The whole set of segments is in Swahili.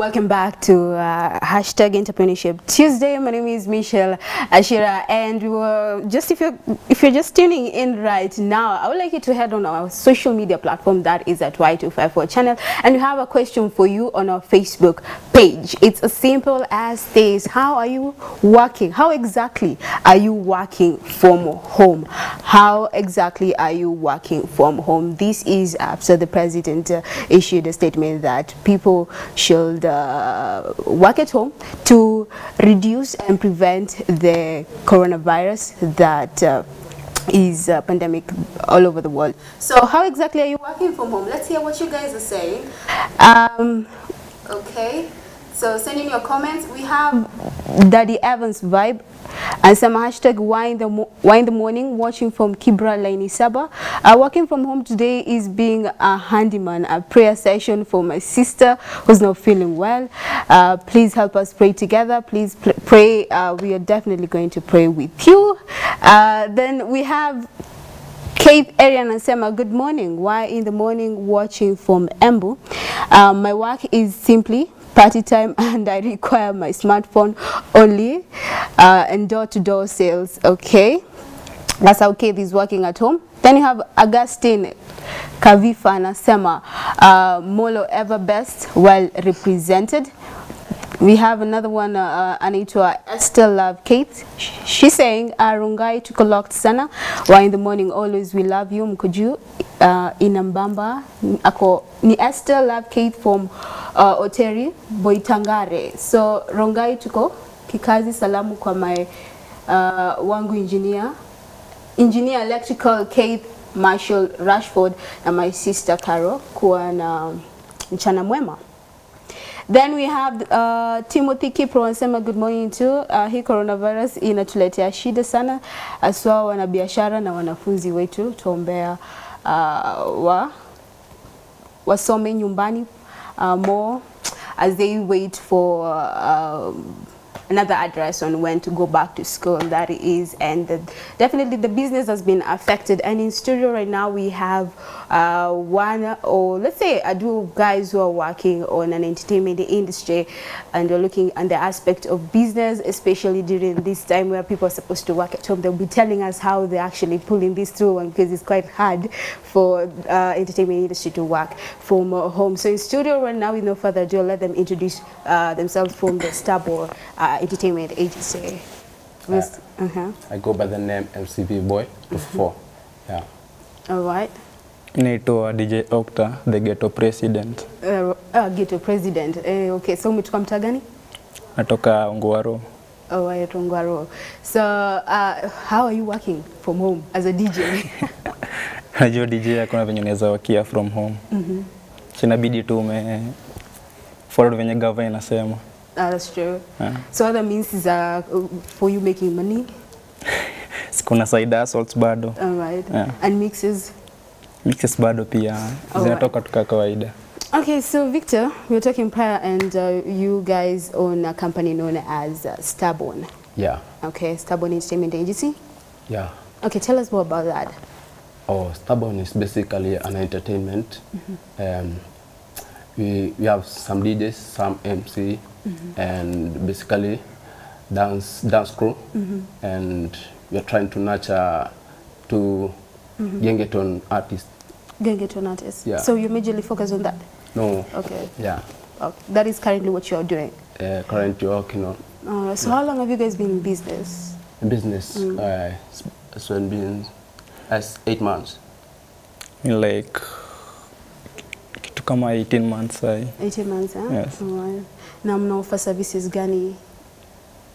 Welcome back to uh, hashtag Entrepreneurship Tuesday. My name is Michelle Ashira, and we were just if you're if you're just tuning in right now, I would like you to head on our social media platform that is at Y254 channel, and we have a question for you on our Facebook page. It's as simple as this: How are you working? How exactly are you working from home? How exactly are you working from home? This is after the president uh, issued a statement that people should uh, work at home to reduce and prevent the coronavirus that uh, is a pandemic all over the world. So how exactly are you working from home? Let's hear what you guys are saying. Um, okay, so send in your comments. We have Daddy Evans vibe and some hashtag why in the, why in the morning watching from Kibra Laini Saba. Uh, working from home today is being a handyman, a prayer session for my sister who's not feeling well. Uh, please help us pray together. Please pl- pray. Uh, we are definitely going to pray with you. Uh, then we have Kate Arian anasema good morning. Why in the morning watching from Embu? Um, my work is simply party time and I require my smartphone only uh, and door-to-door -door sales. Okay, that's how Kate is working at home. Then you have Augustine Kavifa anasema uh, Molo ever best, well represented. We have another one uh, anaitwa Esther Love Kate. Sh- She's saying Arungai to locked sana. Why in the morning always we love you mkuju uh, inambamba ako ni Esther Love Kate from uh, Oteri Boitangare. So Rongai tuko kikazi salamu kwa my uh, wangu engineer engineer electrical Kate Marshall Rashford na my sister Carol kuwa na mchana mwema. Then we have uh, Timothy Kipro anasema good morning to Uh, hii coronavirus inatuletea shida sana aswa wanabiashara na wanafunzi wetu, tuombea uh, wa wasome nyumbani uh, more as they wait for uh, another address on when to go back to school that is and the, definitely the business has been affected. And in studio right now we have uh, one or let's say a duo guys who are working on an entertainment industry and they're looking at the aspect of business especially during this time where people are supposed to work at home. They'll be telling us how they're actually pulling this through and because it's quite hard for uh, entertainment industry to work from home. So in studio right now with no further ado I'll let them introduce uh, themselves from the Starboard uh, entertainment agency Miss- uh-huh. I go by the name MCV Boy 24. Yeah. all right Naitwa DJ Octa, the ghetto president. uh, uh, ghetto president Uh, okay so umetoka mtaa gani Natoka Ungwaro. Oh, right, Ungwaro. So, uh, how are you working from home as a DJ? Najua DJ hakuna venye unaweza wakia from home. Mm -hmm. Chinabidi tu ume follow venye gava inasema. Uh, that's true. Yeah. So other means is uh, for you making money, Kuna side hustles bado. all right, Yeah. and mixes. Mixes bado pia Zinatoka zinatoka tuka kawaida. Okay, so Victor, we were talking prior, and uh, you guys own a company known as uh, Starborn. Yeah. Okay, Starborn Entertainment Agency. Yeah. Okay, tell us more about that. Oh, Starborn is basically an entertainment. Mm -hmm. Um, we, we have some DJs, some MC, and basically dance dance crew. And we are trying to nurture to gengeton artists. Gengeton artists. Yeah. So you majorly focus on that. No. Okay. Yeah. okay. That is currently what you are doing. Uh, currently working on Uh, so how long have you guys been in business? business. Uh, it's- it's been as eight months. In like kitu kama 18 months sai. 18 months, eh? Yes. Alright. Na mnaofa services gani?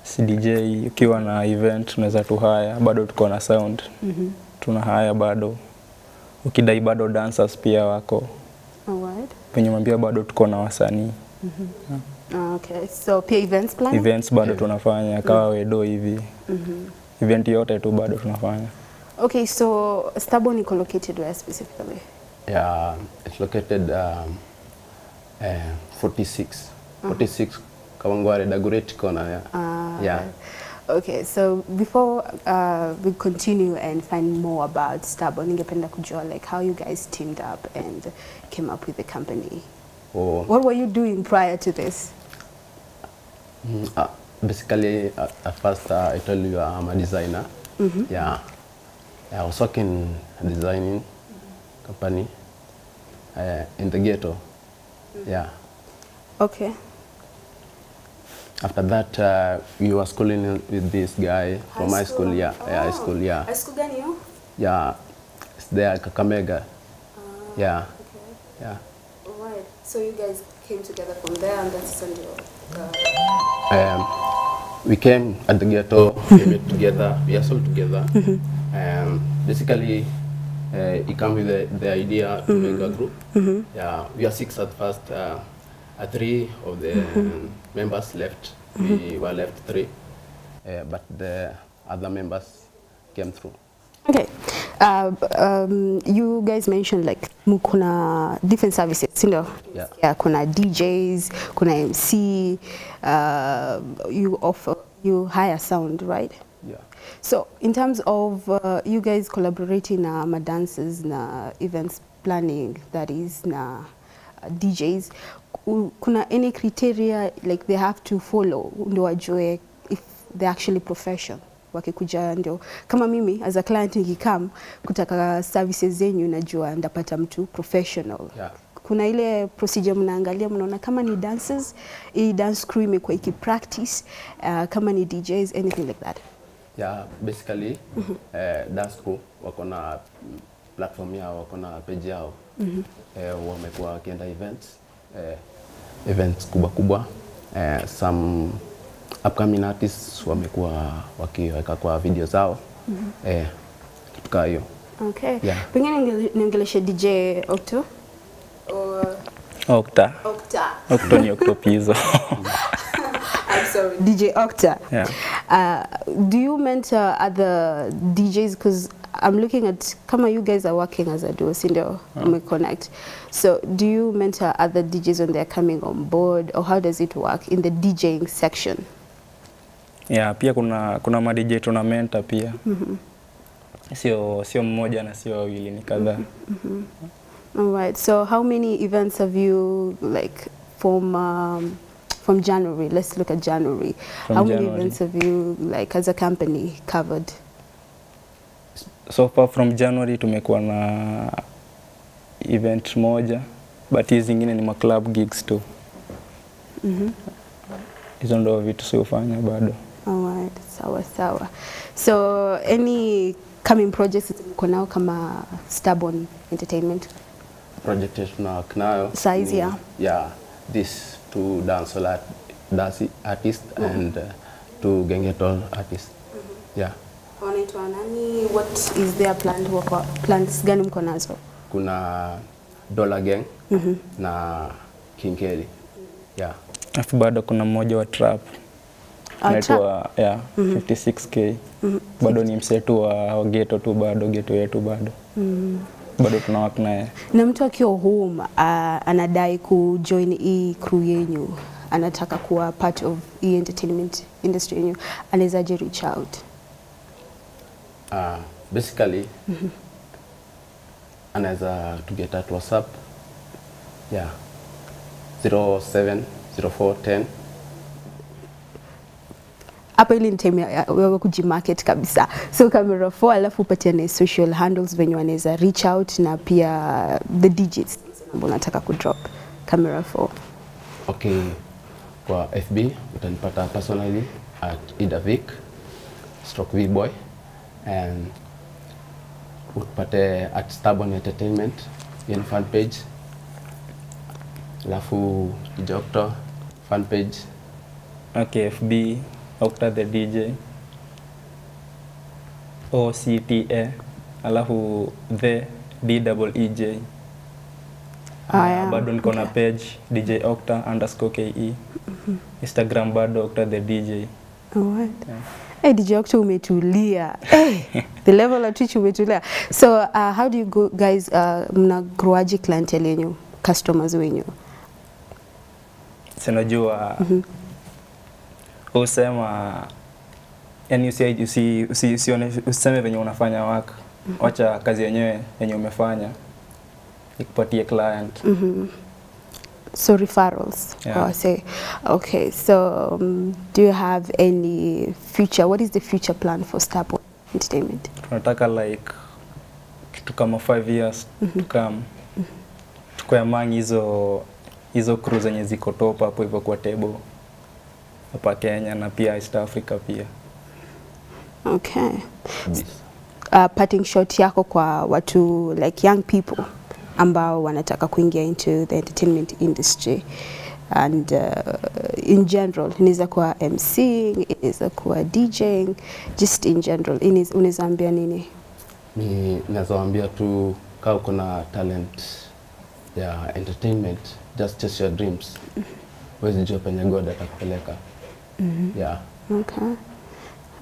CDJ DJ ukiwa na event unaweza tu haya, bado tuko na sound. mm -hmm. Tuna haya bado. Ukidai bado dancers pia wako. Alright. Penye mwambia bado tuko na wasanii. mm -hmm. yeah. okay. So pia events plan? events bado tunafanya kawa wedo hivi event yote tu bado tunafanya Okay, so Starborn iko located where specifically? Yeah, it's located um, uh, 46. 46 Kawangware Dagoretti corner. Yeah. Ah, yeah. right. Okay, so before uh, we continue and find more about Stabo, ningependa kujua like how you guys teamed up and came up with the company. Oh. What were you doing prior to this? Mm, uh, basically, uh, at first, uh, I told you I'm a designer. Mm -hmm. Yeah. I was working designing company uh, in the ghetto. Yeah. Okay. After that, uh, you were schooling with this guy from high school. school Yeah, yeah, high school. Yeah, High school gani hiyo? yeah. It's there, Kakamega. Yeah, okay. yeah. Alright. So you guys came together from there and that's when you Um, we came at the ghetto, we met together, we are all together. Um, basically, uh, he came with the, the idea to mm -hmm. make a group. Mm -hmm. Yeah, we are six at first. Uh, uh, three of the members left. We were left three, uh, but the other members came through. Okay. Uh, um, you guys mentioned like mu- kuna different services, si ndio? Yeah. Yeah, kuna DJs, kuna MC, uh, you offer, you hire sound, right? Yeah. So in terms of uh, you guys collaborating na ma dancers na events planning that is na uh, DJs kuna any criteria like they have to follow ndio wajue if they actually profession wakikuja ndio kama mimi as a client nikikam kutaka services zenyu najua ndapata mtu professional Yeah. kuna ile procedure mnaangalia mnaona kama ni dancers hii dance crew imekuwa ikipractice uh, kama ni DJs anything like that Yeah, basically mm -hmm. eh, dance crew wako na platform yao, wako na page yao mm -hmm. eh, wamekuwa wakienda events eh, events kubwa kubwa eh, some upcoming artists wamekuwa wakiweka kwa video zao mm -hmm. eh, kitu kaa hiyo Okay. Yeah. Pengine niongeleshe DJ Octo. Octa. Okta. Octa. Okto ni Octo Pizza. DJ Octa. Yeah. Uh, do you mentor other DJs? Because I'm looking at kama you guys are working as a duo, si ndio? connect. So do you mentor other DJs when they're coming on board or how does it work in the DJing section? yeah, pia kuna kuna ma DJ tunamenta pia. Sio sio mmoja na sio wawili ni kadhaa. All right. So how many events have you like from um, from January? Let's look at January. From how many January. events have you like as a company covered? So far from January tumekuwa na event moja but hizi zingine ni maclub gigs tu. Hizo ndo vitu siofanya bado. Alright. Sawa sawa. So any coming projects uko nao kama Starborn Entertainment? project yetu na work Size, ya? yeah. yeah this two dancehall art, dance artist and uh, two gengetol artist yeah Wanaitwa nani? What is their plan? Wako plans gani mko nazo? kuna Dollar Gang na King Kelly. Yeah. Alafu bado kuna mmoja wa trap Ah, naitwa yeah, 56k mm -hmm. bado ni msetu wa, geto tu bado geto yetu bado mm -hmm bado tuna work naye na mtu akiwa home uh, anadai kujoin hii crew yenyu anataka kuwa part of hii entertainment industry yenyu anawezaje reach out Uh, basically anaweza to get at WhatsApp. Yeah. 070410 hapa ili ni time ya- ya kujimarket kabisa so camera 4 alafu upatiane social handles venye wanaweza reach out na pia the digits ambao unataka kudrop camera 4 Okay. Kwa FB utanipata personally at Idavic stroke vboy and utupate at Stubborn Entertainment in fan page. Alafu Jokto fan page. Okay, FB Okta the DJ OCTA alafu the DWEJ. Ah, yeah. bado niko na page DJ Okta underscore KE Instagram bado Okta the DJ Alright. Hey, DJ Octo umetulia. Hey, the level at which umetulia. So uh, how do you go, guys uh, mna growaji clientele yenyu, customers wenyu? sinajua usema yani usi, usi, usi, usione, usiseme venye unafanya waka wacha kazi yenyewe yenye umefanya ikupatie client So referrals. Yeah. Oh, say, okay. So um, do you have any future? What is the future plan for Starboy Entertainment? tunataka like kitu kama 5 years to come tuko among hizo hizo crew zenye ziko top hapo hivyo kwa table hapa Kenya na pia East Africa pia. Okay. yes. Uh, parting shot yako kwa watu like young people ambao wanataka kuingia into the entertainment industry and uh, in general inaweza kuwa MCing, inaweza kuwa DJing, just in general unaweza ambia nini? Mi naweza tu kama uko na talent ya entertainment, just chase your dreams. Huwezi jua penye God atakupeleka. Yeah. Okay.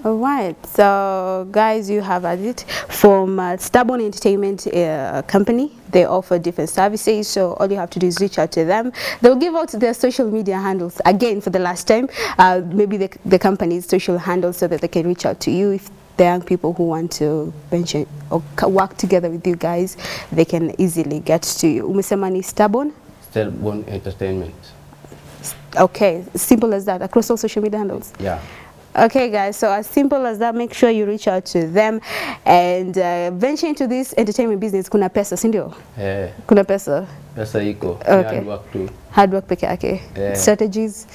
All right. So, guys, you have at it from uh, Stubborn Entertainment uh, Company. They offer different services. So, all you have to do is reach out to them. They'll give out their social media handles again for the last time. Uh, maybe the, the company's social handles so that they can reach out to you if the young people who want to venture or work together with you guys, they can easily get to you. Umesema ni Stubborn? Stillborn Entertainment. Okay, simple as that across all social media handles. Yeah. Okay, guys, so as simple as that, make sure you reach out to them and uh, venture into this entertainment business. Kuna pesa, si ndio? Yeah. Kuna pesa, pesa iko. Okay. Hard work tu. hard work peke yake. Yeah. Strategies,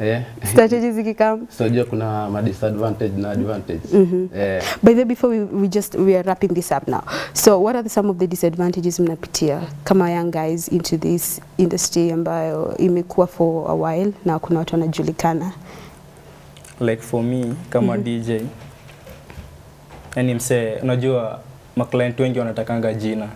Yeah. strategies ikikam. So jua kuna ma disadvantage na advantage. Mm -hmm. yeah. By the way, before we, we just we are wrapping this up now. So what are the, some of the disadvantages mnapitia kama young guys into this industry ambayo imekuwa for a while na kuna watu wanajulikana? Like for me kama mm -hmm. DJ yani msee, unajua maclient wengi wanatakanga jina,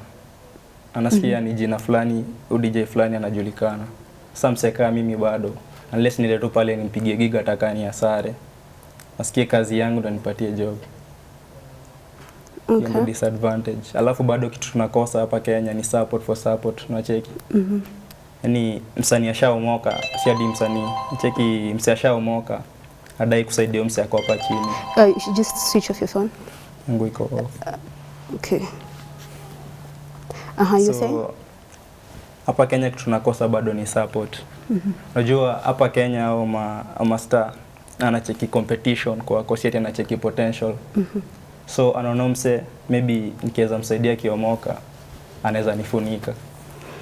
anasikia mm -hmm. ni jina fulani, au DJ fulani anajulikana. Sasa msee kama mimi bado, unless nile tu pale nimpigie gig ataka ni asare, nasikie kazi yangu ndo nipatie job. Okay. disadvantage. Alafu bado kitu tunakosa hapa Kenya ni support for support, tunacheki. Mhm. Yaani msanii ashaomoka, si hadi msanii. Cheki msanii ashaomoka, adai kusaidia mse ako hapa chini. Uh, you should just switch off your phone. Yangu iko off. Uh, Okay. Uh-huh, you saying? So hapa Kenya tunakosa bado ni support. Unajua hapa Kenya au ma, ma star anacheki competition kwa kosieti anacheki potential. Mm -hmm. So anaona mse maybe nikiweza msaidia kiomoka anaweza nifunika.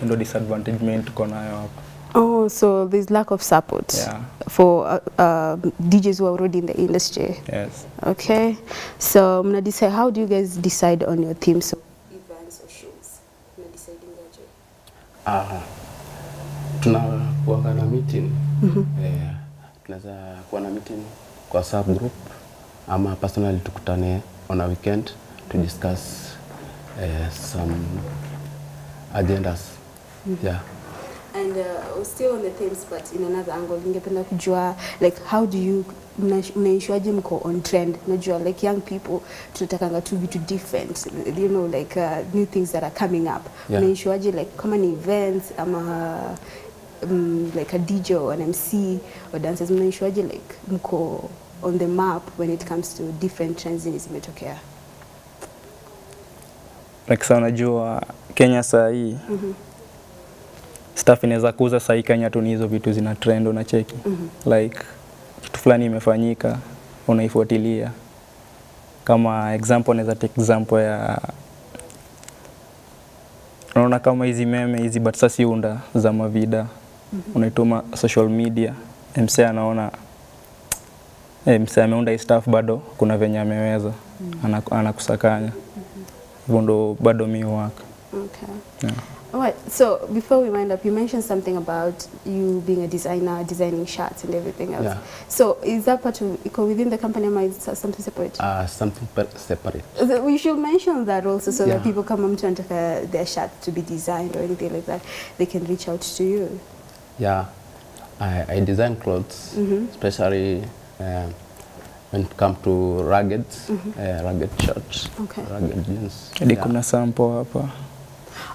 Ndio disadvantage mimi tuko nayo hapa. Oh, so there's lack of support Yeah. for uh, uh, DJs who are already in the industry. Yes. Okay, so mna decide. How do you guys decide on your themes? So, events or shows? Mna deciding aje? ah, tunakuanga na meeting. Eh, tunaweza kuwa na meeting kwa sub group ama personally tukutane on a weekend to discuss eh, some agendas. Mm -hmm. Yeah. And uh, still on the themes, but in another angle, ningependa kujua like how do you mna- mnaishuaje mko on trend? Najua like young people tunatakanga tu vitu different, you know like uh, new things that are coming up. Yeah. Mnaishuaje like kama ni events ama um, like a DJ or an MC or dancers, mnaishuaje like mko on the map when it comes to different trends zenye zimetokea? Like sana najua Kenya saa hii Mhm. Staff inaweza kuuza sahii Kenya tu ni hizo vitu zina trend unacheki. Like kitu fulani imefanyika unaifuatilia. Kama example naweza take example ya unaona kama hizi meme hizi but sasa siunda za mavida mm -hmm. unaituma social media MC anaona eh, MC ameunda hii stuff bado kuna venye ameweza mm Ana- anakusakanya hivyo ndo bado mi Okay. yeah. All right. So before we wind up, you mentioned something about you being a designer, designing shirts and everything else. Yeah. So is that part of iko within the company or is that something separate? Uh, something per- separate. So we should mention that also so Yeah. that people come to anataka their shirt to be designed or anything like that, they can reach out to you. Yeah, I, I design clothes, especially uh, when it comes to rugged, uh, rugged shirts, Okay. rugged jeans. hadi yeah. kuna sample hapa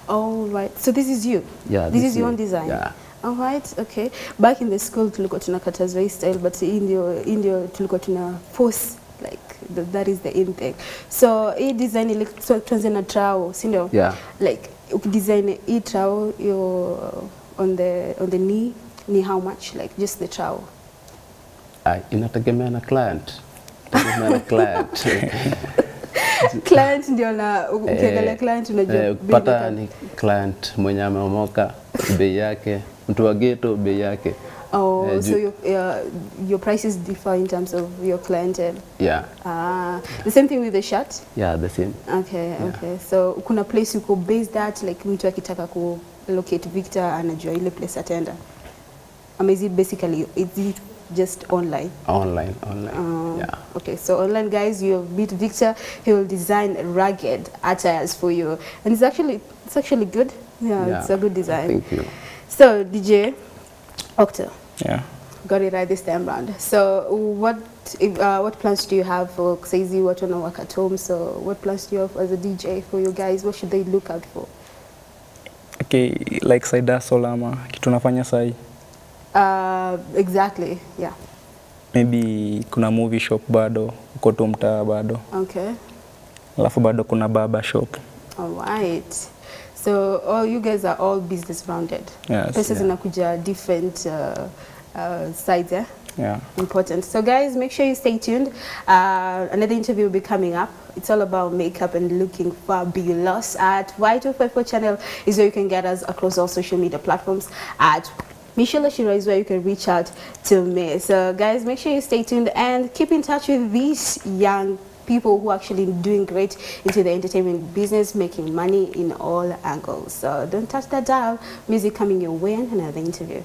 All right. So this is you. Yeah, This, this is your own design. yeah. All right. Okay. Back in the school tulikuwa tunakatazwa hii style but hii ndio hii ndio tulikuwa tuna force like the, that is the in thing. So hii design ile so, tuanze na trao, si ndio? Yeah. Like ukidesign hii trao yo on the on the knee ni how much like just the trowel Ah, inategemea na client. Inategemea na client. client ndio na ukiangalia Eh, client unajua eh, bei ni client mwenye ameomoka bei yake, mtu wa ghetto bei yake. oh eh, so your uh, your prices differ in terms of your clientele Yeah, ah the same thing with the shirt yeah, the same. Okay, yeah. okay. So kuna place uko based at like mtu akitaka ku locate Victor anajua ile place ataenda. Ama is it basically is it just online? Online, online. Uh, yeah. Okay, so online guys, you meet Victor. He will design rugged attires for you, and it's actually it's actually good. Yeah, Yeah. it's a good design. Thank you. So DJ, Octo, Yeah. got it right this time round. So what if, uh, what plans do you have for Saizi? What wanna work at home? So what plans do you have as a DJ for you guys? What should they look out for? Okay, like Saida Solama, kitu nafanya sai. Uh, exactly. Yeah. Maybe kuna movie shop bado, uko tu mtaa bado. Okay. Alafu bado kuna barber shop. All right. So all you guys are all business rounded. Yes. Yeah. zinakuja different uh, uh, sides. Yeah. Yeah. important. So guys, make sure you stay tuned. Uh, another interview will be coming up. It's all about makeup and looking fabulous at Y254 channel is where you can get us across all social media platforms at Michelle Ashira is where you can reach out to me. So guys, make sure you stay tuned and keep in touch with these young people who are actually doing great into the entertainment business, making money in all angles. So don't touch that dial. Music coming your way and another interview.